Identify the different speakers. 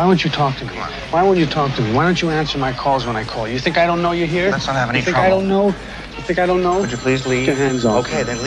Speaker 1: Why won't you talk to me? Why won't you talk to me? Why don't you answer my calls when I call? You think I don't know you're here?
Speaker 2: Let's not have any
Speaker 1: you think
Speaker 2: trouble.
Speaker 1: I don't know? You think I don't know?
Speaker 2: Would you please leave?
Speaker 1: Get your hands off
Speaker 2: Okay,
Speaker 1: me.
Speaker 2: then leave.